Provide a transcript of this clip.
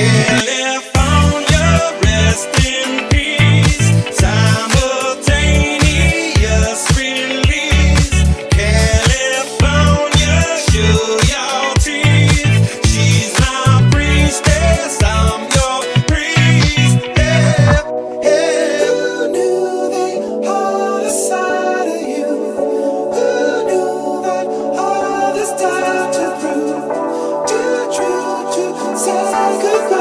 yeah. say goodbye.